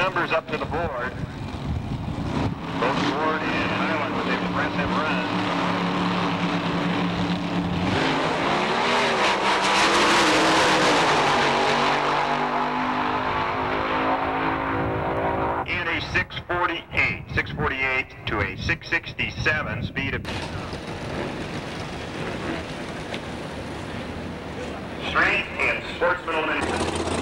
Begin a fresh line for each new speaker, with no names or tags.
numbers up to the board. Both Ford and Highland with impressive runs. In a 648, 648 to a 667 speed of strength and sportsman elimination.